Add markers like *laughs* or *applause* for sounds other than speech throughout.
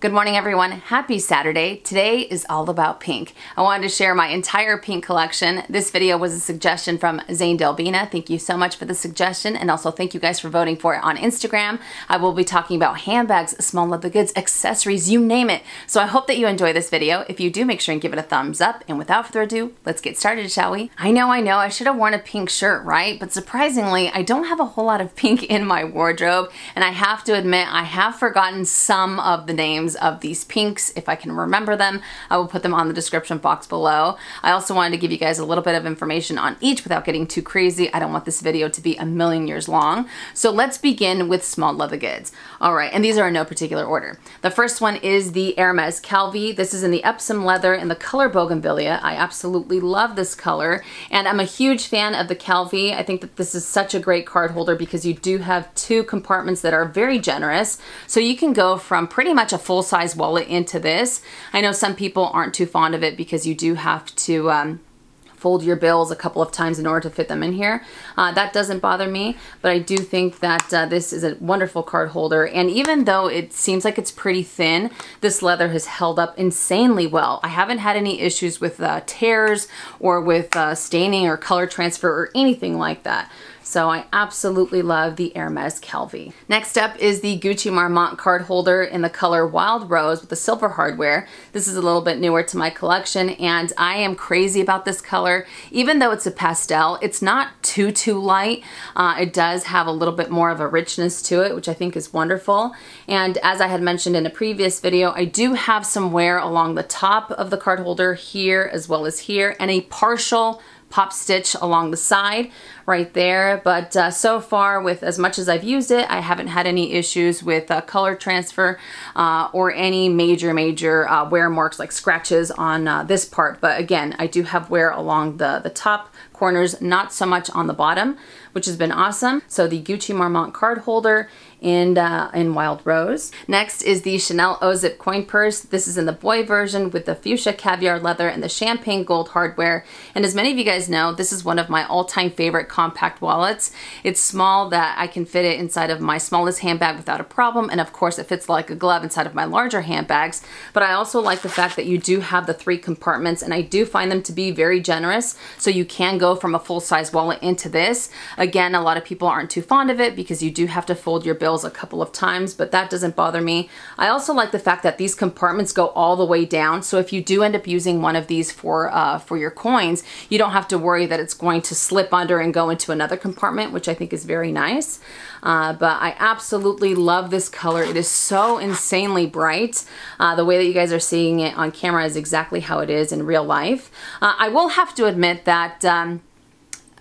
Good morning everyone. Happy Saturday. Today is all about pink. I wanted to share my entire pink collection. This video was a suggestion from Zane Delbina. Thank you so much for the suggestion and also thank you guys for voting for it on Instagram. I will be talking about handbags, small leather goods, accessories, you name it. So I hope that you enjoy this video. If you do, make sure and give it a thumbs up. And without further ado, let's get started, shall we? I know, I know, I should have worn a pink shirt, right? But surprisingly, I don't have a whole lot of *laughs* pink in my wardrobe and I have to admit I have forgotten some of the names of these pinks. If I can remember them, I will put them on the description box below. I also wanted to give you guys a little bit of information on each without getting too crazy. I don't want this video to be a million years long. So let's begin with small leather goods. All right, and these are in no particular order. The first one is the Hermes Calvi. This is in the Epsom leather in the color Bougainvillea. I absolutely love this color, and I'm a huge fan of the Calvi. I think that this is such a great card holder because you do have two compartments that are very generous. So you can go from pretty much a full full-size wallet into this. I know some people aren't too fond of it because you do have to um, fold your bills a couple of times in order to fit them in here. Uh, that doesn't bother me, but I do think that uh, this is a wonderful card holder. And even though it seems like it's pretty thin, this leather has held up insanely well. I haven't had any issues with uh, tears or with uh, staining or color transfer or anything like that. So I absolutely love the Hermes Calvi. Next up is the Gucci Marmont card holder in the color Wild Rose with the silver hardware. This is a little bit newer to my collection and I am crazy about this color. Even though it's a pastel, it's not too, too light. Uh, it does have a little bit more of a richness to it, which I think is wonderful. And as I had mentioned in a previous video, I do have some wear along the top of the card holder here as well as here and a partial pop stitch along the side right there. But uh, so far with as much as I've used it, I haven't had any issues with uh, color transfer uh, or any major, major uh, wear marks like scratches on uh, this part. But again, I do have wear along the, the top corners, not so much on the bottom, which has been awesome. So the Gucci Marmont card holder in, uh, in Wild Rose. Next is the Chanel O-Zip coin purse. This is in the boy version with the fuchsia caviar leather and the champagne gold hardware. And as many of you guys know, this is one of my all-time favorite compact wallets. It's small that I can fit it inside of my smallest handbag without a problem. And of course, it fits like a glove inside of my larger handbags. But I also like the fact that you do have the three compartments and I do find them to be very generous. So you can go from a full-size wallet into this. Again, a lot of people aren't too fond of it because you do have to fold your bill bills a couple of times, but that doesn't bother me. I also like the fact that these compartments go all the way down. So if you do end up using one of these for, uh, for your coins, you don't have to worry that it's going to slip under and go into another compartment, which I think is very nice. Uh, but I absolutely love this color. It is so insanely bright. Uh, the way that you guys are seeing it on camera is exactly how it is in real life. Uh, I will have to admit that um,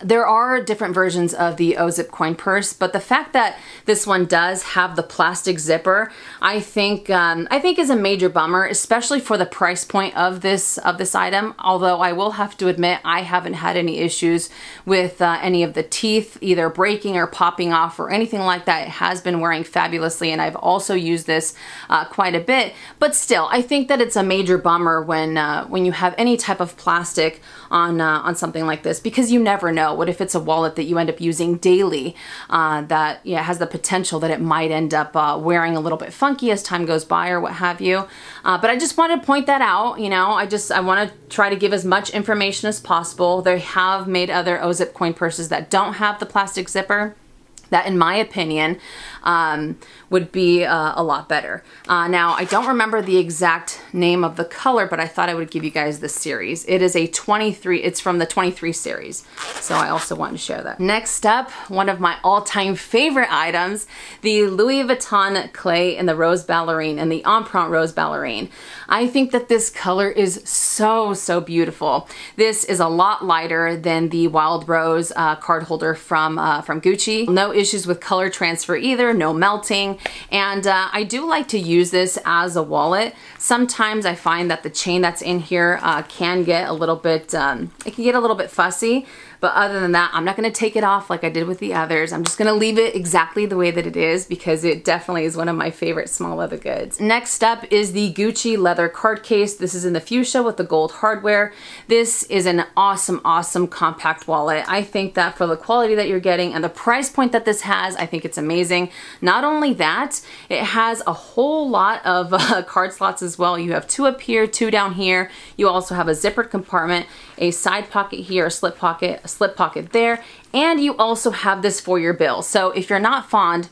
there are different versions of the O-Zip coin purse, but the fact that this one does have the plastic zipper, I think um, I think is a major bummer, especially for the price point of this of this item. Although I will have to admit I haven't had any issues with uh, any of the teeth either breaking or popping off or anything like that. It has been wearing fabulously, and I've also used this uh, quite a bit. But still, I think that it's a major bummer when uh, when you have any type of plastic on uh, on something like this because you never know. What if it's a wallet that you end up using daily uh, that yeah, has the potential that it might end up uh, wearing a little bit funky as time goes by or what have you. Uh, but I just wanted to point that out. You know, I just I want to try to give as much information as possible. They have made other O-Zip coin purses that don't have the plastic zipper that in my opinion um, would be uh, a lot better. Uh, now, I don't remember the exact name of the color, but I thought I would give you guys the series. It is a 23, it's from the 23 series. So I also wanted to share that. Next up, one of my all-time favorite items, the Louis Vuitton Clé in the Rose Ballerine and the Empreinte Rose Ballerine. I think that this color is so, so beautiful. This is a lot lighter than the Wild Rose uh, card holder from, uh, from Gucci. No issues with color transfer either, no melting. And uh, I do like to use this as a wallet. Sometimes I find that the chain that's in here uh, can get a little bit, um, it can get a little bit fussy, But other than that, I'm not gonna take it off like I did with the others. I'm just gonna leave it exactly the way that it is because it definitely is one of my favorite small leather goods. Next up is the Gucci leather card case. This is in the fuchsia with the gold hardware. This is an awesome, awesome compact wallet. I think that for the quality that you're getting and the price point that this has, I think it's amazing. Not only that, it has a whole lot of *laughs* uh, card slots as well. You have two up here, two down here. You also have a zippered compartment, a side pocket here, a slip pocket, slip pocket there, and you also have this for your bill. So if you're not fond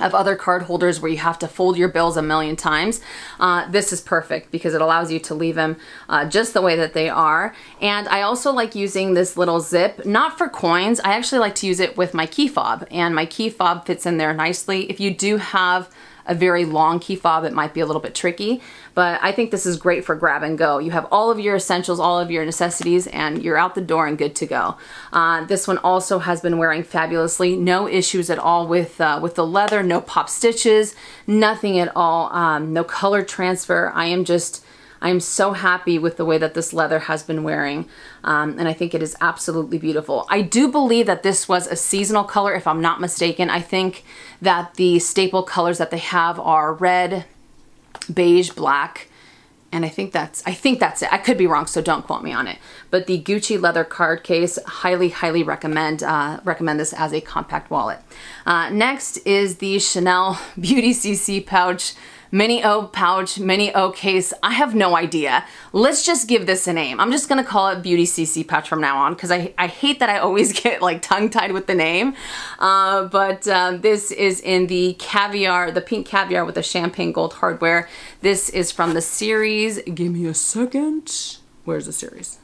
of other card holders where you have to fold your bills a million times. Uh, this is perfect because it allows you to leave them uh, just the way that they are. And I also like using this little zip, not for coins. I actually like to use it with my key fob and my key fob fits in there nicely. If you do have a very long key fob, it might be a little bit tricky, but I think this is great for grab and go. You have all of your essentials, all of your necessities, and you're out the door and good to go. Uh, this one also has been wearing fabulously. No issues at all with, uh, with the leather, no pop stitches, nothing at all, um, no color transfer. I am just I am so happy with the way that this leather has been wearing um, and I think it is absolutely beautiful. I do believe that this was a seasonal color if I'm not mistaken. I think that the staple colors that they have are red, beige, black, and I think that's I think that's it. I could be wrong, so don't quote me on it. But the Gucci leather card case, highly, highly recommend uh, recommend this as a compact wallet. Uh, next is the Chanel *laughs* Beauty CC pouch Mini O pouch, Mini O case, I have no idea. Let's just give this a name. I'm just gonna call it Beauty CC pouch from now on because I, I hate that I always *laughs* get like tongue tied with the name. Uh, but uh, this is in the caviar, the pink caviar with the champagne gold hardware. This is from the series, give me a second. Where's the series?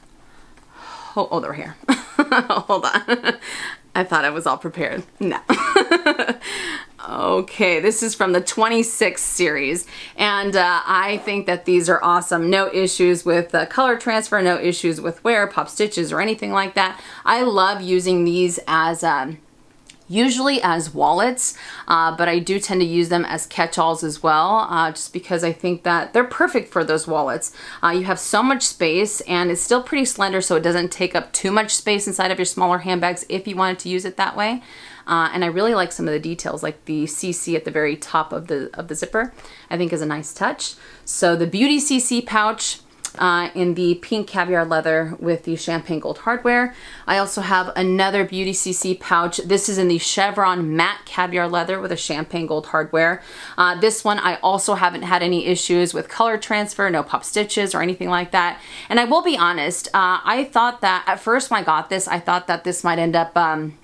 Oh, oh they're here. *laughs* Hold on. *laughs* I thought I was all prepared. No. *laughs* Okay, this is from the 26 series, and uh, I think that these are awesome. No issues with uh, color transfer, no issues with wear, pop stitches, or anything like that. I love using these as um, usually as wallets, uh, but I do tend to use them as catch-alls as well, uh, just because I think that they're perfect for those wallets. Uh, you have so much space and it's still pretty slender so it doesn't take up too much space inside of your smaller handbags if you wanted to use it that way. Uh, and I really like some of the details, like the CC at the very top of the, of the zipper, I think is a nice touch. So the Beauty CC pouch, uh, in the pink caviar leather with the champagne gold hardware. I also have another Beauty CC pouch. This is in the chevron matte caviar leather with a champagne gold hardware. Uh, this one I also haven't had any issues with color transfer, no pop stitches or anything like that. And I will be honest, uh, I thought that at first when I got this, I thought that this might end up um,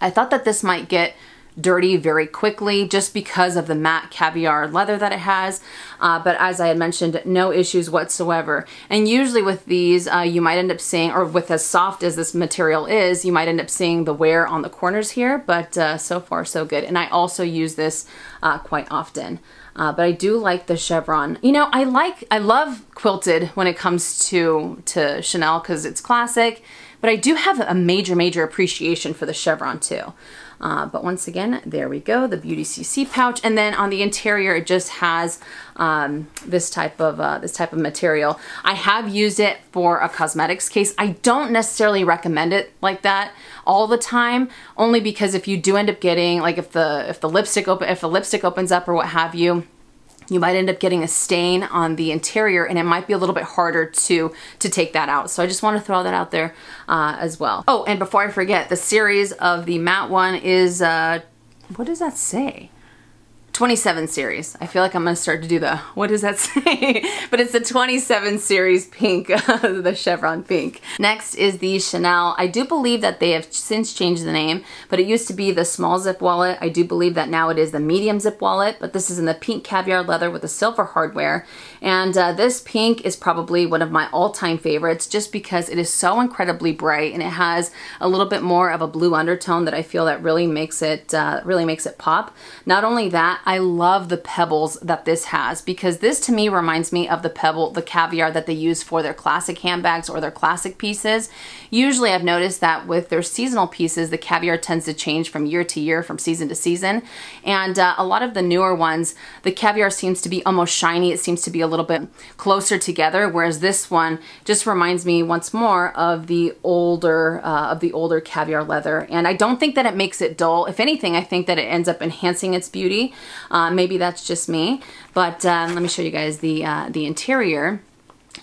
I thought that this might get dirty very quickly just because of the matte caviar leather that it has. Uh, but as I had mentioned, no issues whatsoever. And usually with these, uh, you might end up seeing, or with as soft as this material is, you might end up seeing the wear on the corners here, but uh, so far so good. And I also use this uh, quite often. Uh, but I do like the chevron. You know, I like, I love quilted when it comes to, to Chanel because it's classic but I do have a major, major appreciation for the chevron too. Uh, but once again, there we go, the Beauty CC pouch. And then on the interior, it just has um, this type of uh, this type of material. I have used it for a cosmetics case. I don't necessarily recommend it like that all the time, only because if you do end up getting, like if the if the lipstick open if the lipstick opens up or what have you, you might end up getting a stain on the interior and it might be a little bit harder to, to take that out. So I just want to throw that out there uh, as well. Oh, and before I forget, the series of the matte one is, uh, what does that say? 27 series. I feel like I'm gonna start to do the, what does that *laughs* say? but it's the 27 series pink, *laughs* the chevron pink. Next is the Chanel. I do believe that they have since changed the name, but it used to be the small zip wallet. I do believe that now it is the medium zip wallet, but this is in the pink caviar leather with the silver hardware. And uh, this pink is probably one of my all-time favorites just because it is so incredibly bright and it has a little bit more of a blue undertone that I feel that really makes it, uh, really makes it pop. Not only that, I love the pebbles that this has because this to me reminds me of the pebble, the caviar that they use for their classic handbags or their classic pieces. Usually I've noticed that with their seasonal pieces, the caviar tends to change from year to year, from season to season. And uh, a lot of the newer ones, the caviar seems to be almost shiny. It seems to be a little bit closer together, whereas this one just reminds me once more of the older, uh, of the older caviar leather. And I don't think that it makes it dull. If anything, I think that it ends up enhancing its beauty. Uh, maybe that's just me, but um, let me show you guys the, uh, the interior.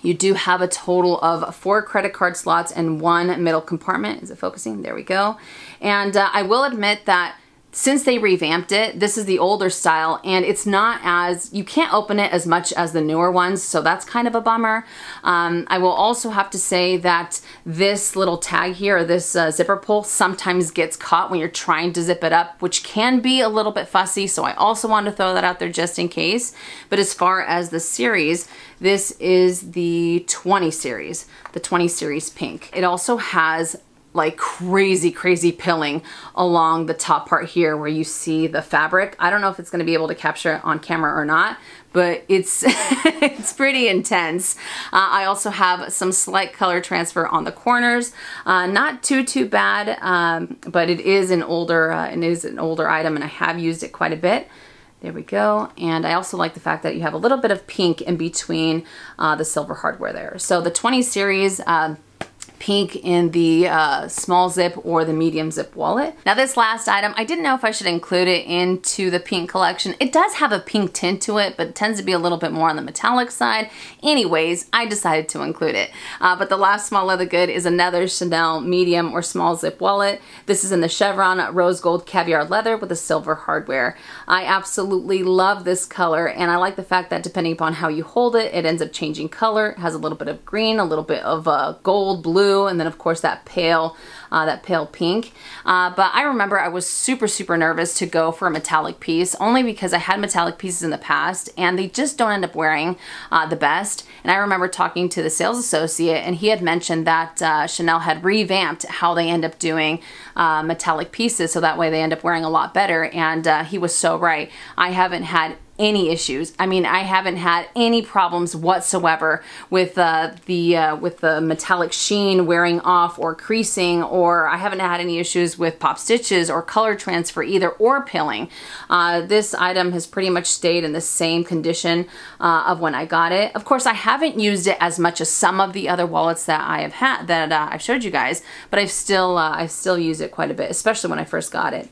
You do have a total of four credit card slots and one middle compartment. Is it focusing? There we go. And uh, I will admit that since they revamped it, this is the older style and it's not as, you can't open it as much as the newer ones, so that's kind of a bummer. Um, I will also have to say that this little tag here, this uh, zipper pull, sometimes gets caught when you're trying to zip it up, which can be a little bit fussy, so I also wanted to throw that out there just in case. But as far as the series, this is the 20 series, the 20 series pink. It also has like crazy, crazy pilling along the top part here where you see the fabric. I don't know if it's gonna be able to capture it on camera or not, but it's, *laughs* it's pretty intense. Uh, I also have some slight color transfer on the corners. Uh, not too, too bad, um, but it is an older, uh, it is an older item and I have used it quite a bit. There we go. And I also like the fact that you have a little bit of pink in between uh, the silver hardware there. So the 20 series, uh, pink in the uh, small zip or the medium zip wallet. Now this last item, I didn't know if I should include it into the pink collection. It does have a pink tint to it, but it tends to be a little bit more on the metallic side. Anyways, I decided to include it. Uh, but the last small leather good is another Chanel medium or small zip wallet. This is in the chevron rose gold caviar leather with a silver hardware. I absolutely love this color and I like the fact that depending upon how you hold it, it ends up changing color. It has a little bit of green, a little bit of uh, gold, blue, blue, and then of course that pale, uh, that pale pink. Uh, but I remember I was super, super nervous to go for a metallic piece only because I had metallic pieces in the past and they just don't end up wearing uh, the best. And I remember talking to the sales associate and he had mentioned that uh, Chanel had revamped how they end up doing uh, metallic pieces so that way they end up wearing a lot better. And uh, he was so right. I haven't had any issues. I mean, I haven't had any problems whatsoever with uh, the uh, with the metallic sheen wearing off or creasing, or I haven't had any issues with pop stitches or color transfer either, or pilling. Uh, this item has pretty much stayed in the same condition uh, of when I got it. Of course, I haven't used it as much as some of the other wallets that I have had that uh, I've showed you guys, but I've still uh, I still use it quite a bit, especially when I first got it.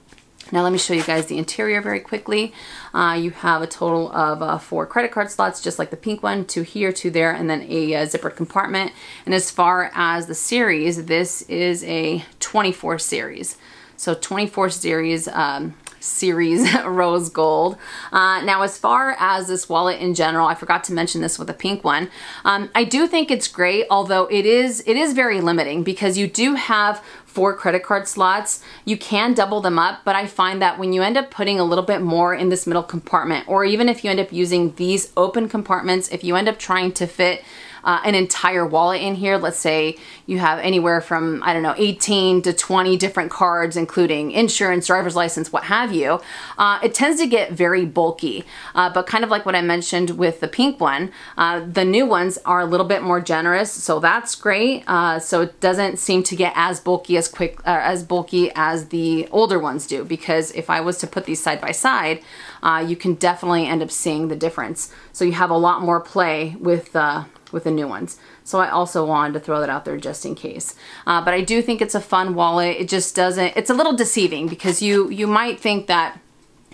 Now let me show you guys the interior very quickly. Uh, you have a total of uh, four credit card slots, just like the pink one, two here, two there, and then a uh, zippered compartment. And as far as the series, this is a 24 series. So 24 series um, series *laughs* rose gold. Uh, now as far as this wallet in general, I forgot to mention this with the pink one. Um, I do think it's great, although it is it is very limiting because you do have four credit card slots. You can double them up, but I find that when you end up putting a little bit more in this middle compartment, or even if you end up using these open compartments, if you end up trying to fit uh, an entire wallet in here. Let's say you have anywhere from, I don't know, 18 to 20 different cards, including insurance, driver's license, what have you. Uh, it tends to get very bulky, uh, but kind of like what I mentioned with the pink one, uh, the new ones are a little bit more generous, so that's great. Uh, so it doesn't seem to get as bulky as quick, uh, as bulky as the older ones do, because if I was to put these side by side, you can definitely end up seeing the difference. So you have a lot more play with with the new ones. So I also wanted to throw that out there just in case. Uh, but I do think it's a fun wallet. It just doesn't, it's a little deceiving because you, you might think that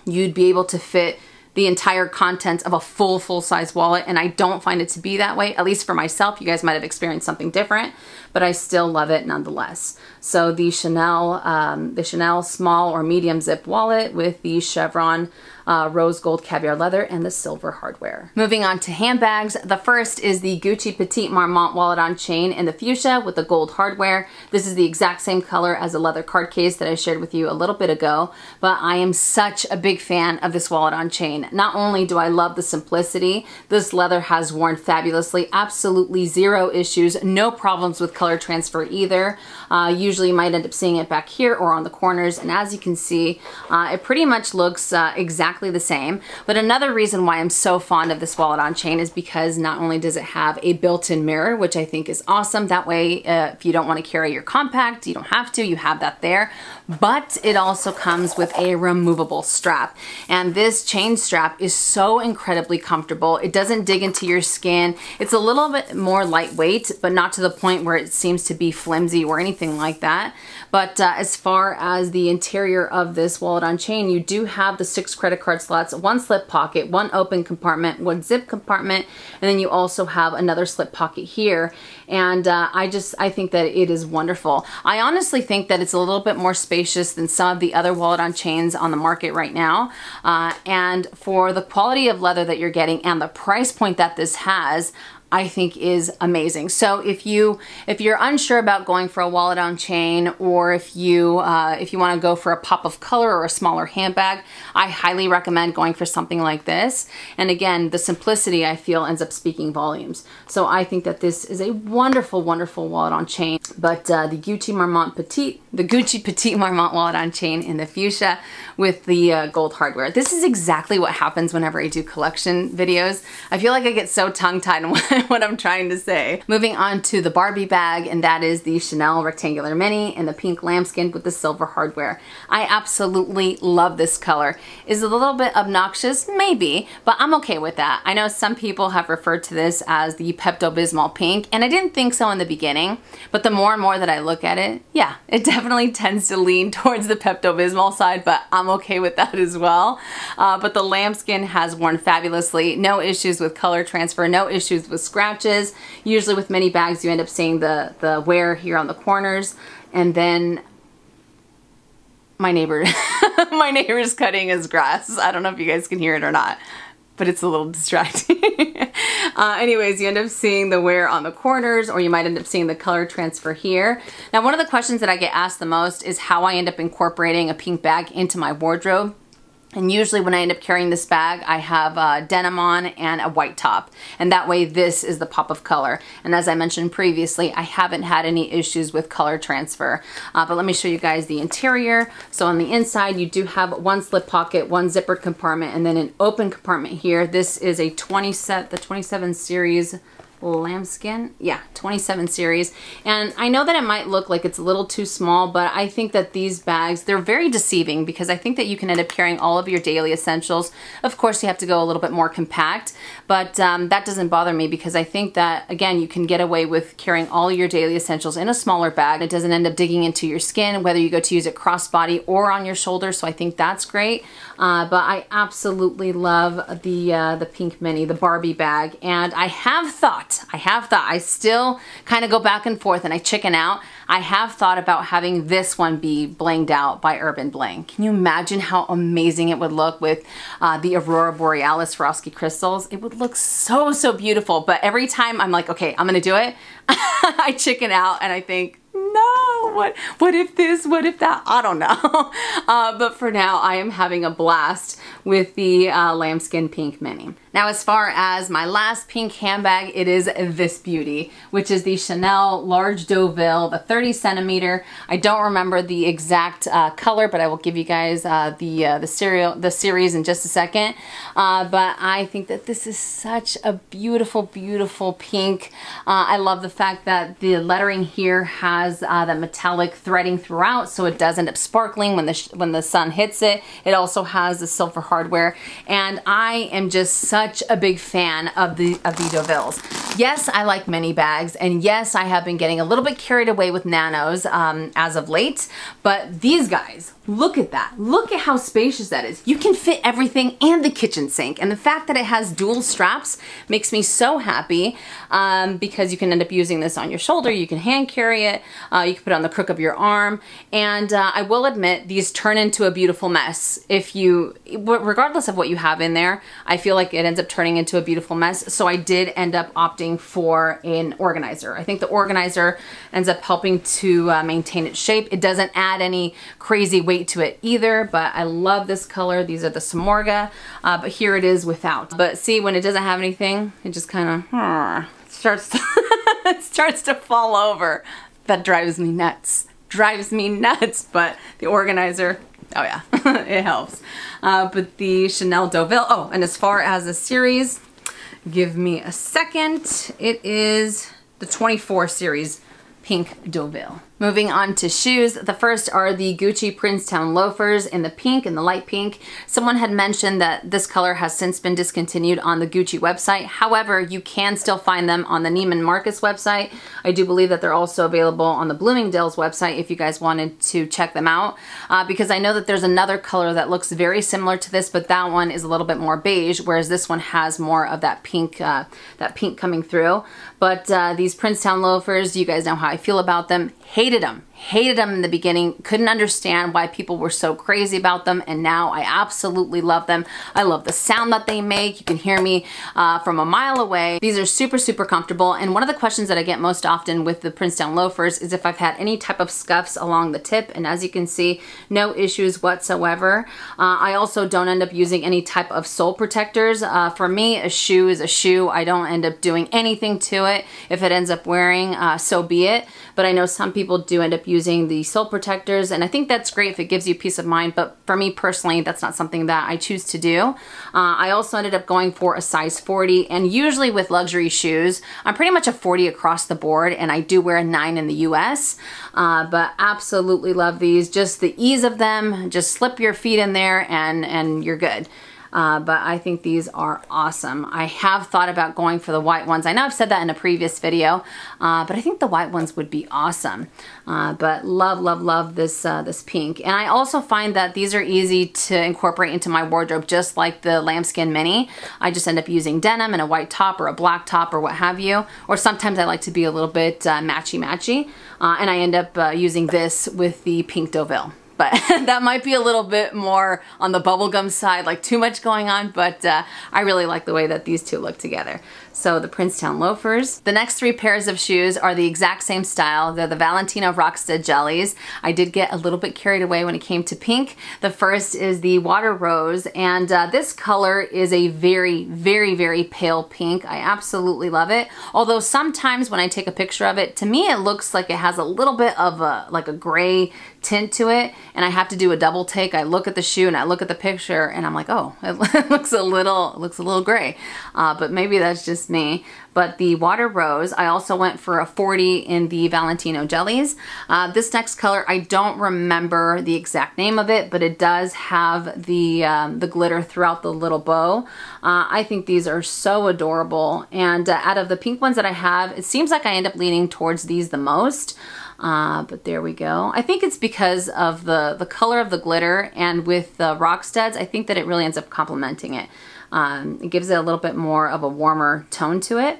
you'd be able to fit the entire contents of a full, full-size wallet, and I don't find it to be that way, at least for myself. You guys might have experienced something different, but I still love it nonetheless. So the Chanel, um, the Chanel small or medium zip wallet with the chevron uh, rose gold caviar leather, and the silver hardware. Moving on to handbags, the first is the Gucci Petite Marmont wallet on chain in the fuchsia with the gold hardware. This is the exact same color as the leather card case that I shared with you a little bit ago, but I am such a big fan of this wallet on chain. Not only do I love the simplicity, this leather has worn fabulously, absolutely zero issues, no problems with color transfer either. Uh, usually you might end up seeing it back here or on the corners, and as you can see, uh, it pretty much looks uh, exactly exactly the same. But another reason why I'm so fond of this wallet on chain is because not only does it have a built-in mirror, which I think is awesome. That way, uh, if you don't want to carry your compact, you don't have to, you have that there. But it also comes with a removable strap. And this chain strap is so incredibly comfortable. It doesn't dig into your skin. It's a little bit more lightweight, but not to the point where it seems to be flimsy or anything like that. But uh, as far as the interior of this wallet on chain, you do have the six credit card slots, one slip pocket, one open compartment, one zip compartment, and then you also have another slip pocket here. And uh, I just, I think that it is wonderful. I honestly think that it's a little bit more spacious than some of the other wallet on chains on the market right now. Uh, and for the quality of leather that you're getting and the price point that this has, I think is amazing. So if you if you're unsure about going for a wallet on chain or if you uh, if you want to go for a pop of color or a smaller handbag, I highly recommend going for something like this. And again, the simplicity I feel ends up speaking volumes. So I think that this is a wonderful, wonderful wallet on chain. But uh, the Gucci Marmont Petite, the Gucci Petite Marmont wallet on chain in the fuchsia with the uh, gold hardware. This is exactly what happens whenever I do collection videos. I feel like I get so tongue tied *laughs* *laughs* what I'm trying to say. Moving on to the Barbie bag, and that is the Chanel Rectangular Mini in the pink lambskin with the silver hardware. I absolutely love this color. Is it a little bit obnoxious? Maybe, but I'm okay with that. I know some people have referred to this as the Pepto-Bismol pink, and I didn't think so in the beginning, but the more and more that I look at it, yeah, *laughs* it definitely tends to lean towards the Pepto-Bismol side, but I'm okay with that as well. Uh, but the lambskin has worn fabulously. No issues with color transfer, no issues with scratches. Usually with many bags you end up seeing the, the wear here on the corners and then my neighbor, *laughs* my neighbor's cutting his grass. I don't know if you guys can hear it or not, but it's a little distracting. *laughs* uh, anyways, you end up seeing the wear on the corners or you might end up seeing the color transfer here. Now, one of the questions that I get asked the most is how I end up incorporating a pink bag into my wardrobe. And usually when I end up carrying this bag, I have a denim on and a white top. And that way this is the pop of color. And as I mentioned previously, I haven't had any issues with color transfer. Uh, but let me show you guys the interior. So on the inside, you do have one slip pocket, one zippered compartment, and then an open compartment here. This is a 20 set, the 27 series lambskin? Yeah 27 series. And I know that it might look like it's a little too small but I think that these bags they're very deceiving because I think that you can end up carrying all of your daily essentials. Of course you have to go a little bit more compact but um, that doesn't bother me because I think that again you can get away with carrying all your daily essentials in a smaller bag. It doesn't end up digging into your skin whether you go to use it crossbody or on your shoulder. So I think that's great. Uh, but I absolutely love the uh, the pink mini the Barbie bag. And I have thought I have thought, I still kind of go back and forth and I chicken out. I have thought about having this one be blinged out by Urban Bling. Can you imagine how amazing it would look with uh, the Aurora Borealis Swarovski crystals? It would look so, so beautiful. But every time I'm like, okay, I'm gonna do it, *laughs* I chicken out and I think, no, what, what if this, what if that? I don't know. *laughs* Uh, but for now, I am having a blast with the uh, Lambskin Pink Mini. Now as far as my last pink handbag, it is this beauty, which is the Chanel Large Deauville, the 30 centimeter. I don't remember the exact uh, color, but I will give you guys uh, the uh, the serial the series in just a second. Uh, but I think that this is such a beautiful, beautiful pink. Uh, I love the fact that the lettering here has uh, the metallic threading throughout, so it does end up sparkling when the when the sun hits it. It also has the silver hardware, and I am just such such a big fan of the of the Deauvilles. Yes, I like mini bags, and yes, I have been getting a little bit carried away with nanos um, as of late, but these guys, Look at that. Look at how spacious that is. You can fit everything and the kitchen sink. And the fact that it has dual straps makes me so happy um, because you can end up using this on your shoulder. You can hand carry it. Uh, you can put it on the crook of your arm. And uh, I will admit, these turn into a beautiful mess. If you, regardless of what you have in there, I feel like it ends up turning into a beautiful mess. So I did end up opting for an organizer. I think the organizer ends up helping to uh, maintain its shape. It doesn't add any crazy weight to it either, but I love this color. These are the Samorga, uh, but here it is without. But see, when it doesn't have anything, it just kind of starts to *laughs* it starts to fall over. That drives me nuts. Drives me nuts, but the organizer Oh yeah, *laughs* it helps. Uh, but the Chanel Deauville, oh, and as far as the series, give me a second. It is the 24 series Pink Deauville. Moving on to shoes, the first are the Gucci Princetown loafers in the pink and the light pink. Someone had mentioned that this color has since been discontinued on the Gucci website. However, you can still find them on the Neiman Marcus website. I do believe that they're also available on the Bloomingdale's website if you guys wanted to check them out. Uh, because I know that there's another color that looks very similar to this, but that one is a little bit more beige, whereas this one has more of that pink, uh, that pink coming through. But uh, these Princetown loafers, you guys know how I feel about them. Hated them hated them in the beginning, couldn't understand why people were so crazy about them, and now I absolutely love them. I love the sound that they make. You can hear me uh, from a mile away. These are super, super comfortable, and one of the questions that I get most often with the Princetown loafers is if I've had any type of scuffs along the tip, and as you can see, no issues whatsoever. Uh, I also don't end up using any type of sole protectors. Uh, for me, a shoe is a shoe. I don't end up doing anything to it. If it ends up wearing, uh, so be it. But I know some people do end up using the sole protectors and I think that's great if it gives you peace of mind but for me personally that's not something that I choose to do. Uh, I also ended up going for a size 40 and usually with luxury shoes I'm pretty much a 40 across the board and I do wear a 9 in the US uh, but absolutely love these just the ease of them just slip your feet in there and and you're good. Uh, but I think these are awesome. I have thought about going for the white ones. I know I've said that in a previous video, uh, but I think the white ones would be awesome. Uh, but love, love, love this, uh, this pink. And I also find that these are easy to incorporate into my wardrobe, just like the lambskin mini. I just end up using denim and a white top or a black top or what have you. Or sometimes I like to be a little bit uh, matchy-matchy. Uh, and I end up using this with the pink Deauville but *laughs* that might be a little bit more on the bubblegum side, like too much going on, but uh, I really like the way that these two look together. So the Princetown loafers. The next three pairs of shoes are the exact same style. They're the Valentino Rockstud Jellies. I did get a little bit carried away when it came to pink. The first is the Water Rose, and uh, this color is a very, very, very pale pink. I absolutely love it. Although sometimes when I take a picture of it, to me it looks like it has a little bit of a like a gray tint to it and I have to do a double take. I look at the shoe and I look at the picture and I'm like, oh, *laughs* it looks a little, it looks a little gray. Uh, but maybe that's just me. But the Water Rose, I also went for a 40 in the Valentino Jellies. Uh, this next color, I don't remember the exact name of it, but it does have the, um, the glitter throughout the little bow. Uh, I think these are so adorable. And uh, out of the pink ones that I have, it seems like I end up leaning towards these the most. Uh, but there we go. I think it's because of the, the color of the glitter and with the rock studs, I think that it really ends up complementing it. Um, it gives it a little bit more of a warmer tone to it.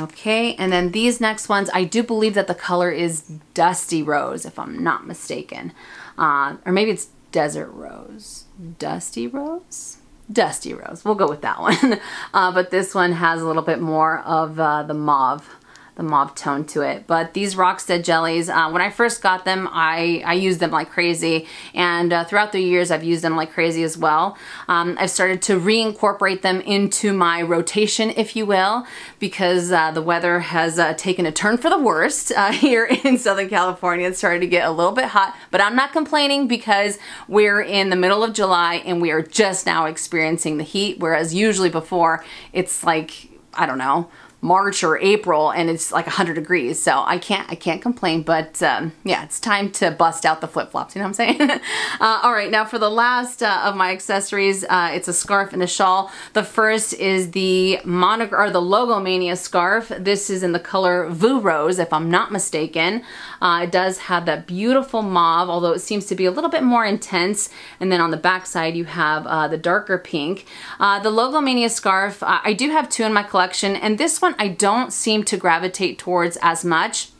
Okay, and then these next ones, I do believe that the color is Dusty Rose, if I'm not mistaken. Uh, or maybe it's Desert Rose. Dusty Rose? Dusty Rose. We'll go with that *laughs* one. uh, but this one has a little bit more of uh, the mauve the mauve tone to it. But these Rockstud jellies, uh, when I first got them, I, I used them like crazy. And uh, throughout the years, I've used them like crazy as well. Um, I've started to reincorporate them into my rotation, if you will, because uh, the weather has uh, taken a turn for the worst uh, *laughs* here in Southern California. It's started to get a little bit hot, but I'm not complaining because we're in the middle of July and we are just now experiencing the heat, whereas usually before it's like, I don't know, March or April and it's like 100 degrees. So I can't I can't complain, but um, yeah, it's time to bust out the flip-flops, you know what I'm saying? *laughs* uh, all right, now for the last uh, of my accessories, uh, it's a scarf and a shawl. The first is the monogram or the Logomania scarf. This is in the color Vieux Rose, if I'm not mistaken. Uh, it does have that beautiful mauve, although it seems to be a little bit more intense. And then on the back side, you have uh, the darker pink. Uh, the Logomania scarf, I do have two in my collection, and this one I don't seem to gravitate towards as much.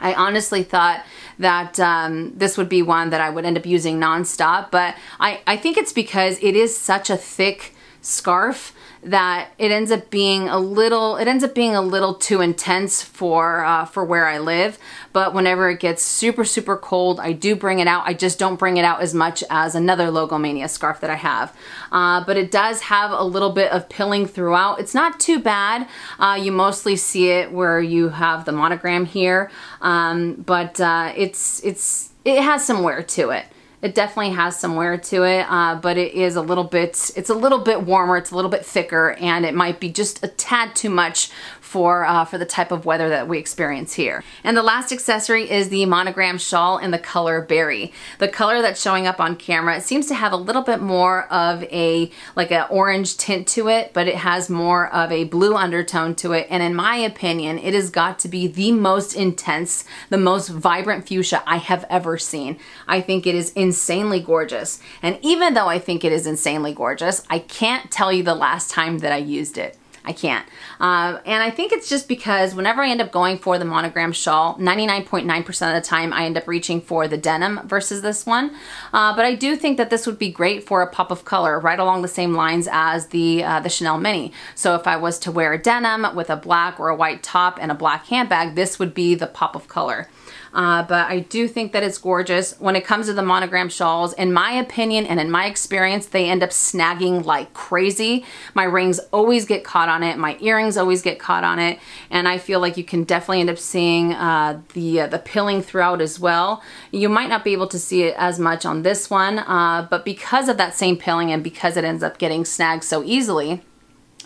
I honestly thought that um, this would be one that I would end up using nonstop, but I, I think it's because it is such a thick scarf that it ends up being a little it ends up being a little too intense for uh, for where I live. But whenever it gets super super cold I do bring it out. I just don't bring it out as much as another Logomania scarf that I have. Uh, but it does have a little bit of pilling throughout. It's not too bad. Uh, you mostly see it where you have the monogram here. Um, but uh, it's it's it has some wear to it it definitely has some wear to it, uh, but it is a little bit, it's a little bit warmer, it's a little bit thicker, and it might be just a tad too much for, uh, for the type of weather that we experience here. And the last accessory is the monogram shawl in the color berry. The color that's showing up on camera, it seems to have a little bit more of a, like an orange tint to it, but it has more of a blue undertone to it. And in my opinion, it has got to be the most intense, the most vibrant fuchsia I have ever seen. I think it is insanely gorgeous. And even though I think it is insanely gorgeous, I can't tell you the last time that I used it. I can't. Uh, and I think it's just because whenever I end up going for the monogram shawl, 99.9% of the time I end up reaching for the denim versus this one. Uh, but I do think that this would be great for a pop of color right along the same lines as the, uh, the Chanel Mini. So if I was to wear a denim with a black or a white top and a black handbag, this would be the pop of color uh, but I do think that it's gorgeous. When it comes to the monogram shawls, in my opinion and in my experience, they end up snagging like crazy. My rings always get caught on it. My earrings always get caught on it. And I feel like you can definitely end up seeing uh, the, uh, the pilling throughout as well. You might not be able to see it as much on this one, uh, but because of that same pilling and because it ends up getting snagged so easily,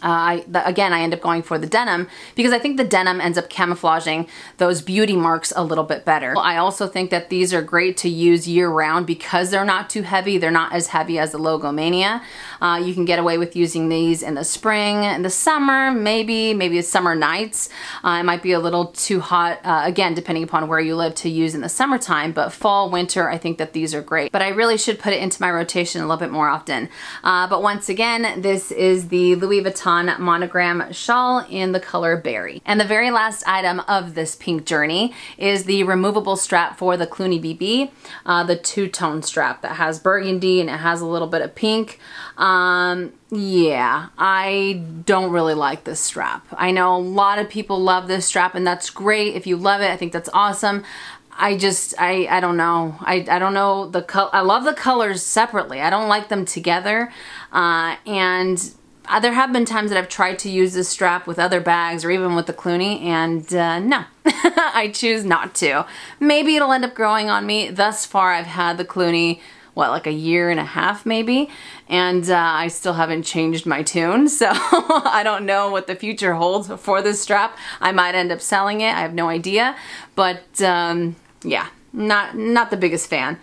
uh, I, again, I end up going for the denim because I think the denim ends up camouflaging those beauty marks a little bit better. I also think that these are great to use year round because they're not too heavy. They're not as heavy as the Logomania. Uh, you can get away with using these in the spring, in the summer, maybe, maybe summer nights. Uh, it might be a little too hot, uh, again, depending upon where you live to use in the summertime, but fall, winter, I think that these are great. But I really should put it into my rotation a little bit more often. Uh, but once again, this is the Louis Vuitton monogram shawl in the color berry. And the very last item of this pink journey is the removable strap for the Cluny BB, uh, the two-tone strap that has burgundy and it has a little bit of pink. Um, yeah, I don't really like this strap. I know a lot of people love this strap and that's great. If you love it, I think that's awesome. I just, I, I don't know. I, I don't know the color. I love the colors separately. I don't like them together. Uh, and there have been times that I've tried to use this strap with other bags or even with the Cluny and uh, no, *laughs* I choose not to. Maybe it'll end up growing on me. Thus far I've had the Cluny what, like a year and a half maybe, and uh, I still haven't changed my tune, *laughs* so I don't know what the future holds for this strap. I might end up selling it, I have no idea, but um, yeah, not, not the biggest fan.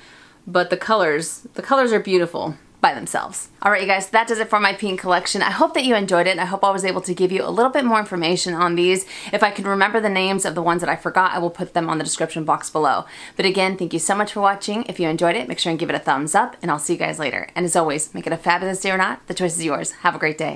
But the colors, the colors are beautiful by themselves. Alright you guys, that does it for my pink collection. I hope that you enjoyed it. I hope I was able to give you a little bit more information on these. If I can remember the names of the ones that I forgot, I will put them on the description box below. But again, thank you so much for watching. If you enjoyed it, make sure and give it a thumbs up, and I'll see you guys later. And as always, make it a fabulous day or not, the choice is yours. Have a great day.